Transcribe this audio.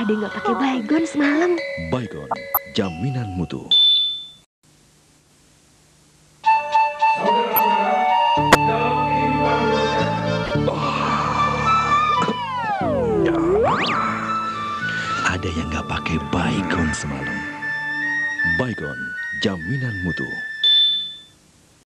Ada yang nggak pakai baygon semalam. Baygon, jaminan mutu. Ah. Ada yang nggak pakai Baygon semalam. Baygon, jaminan mutu.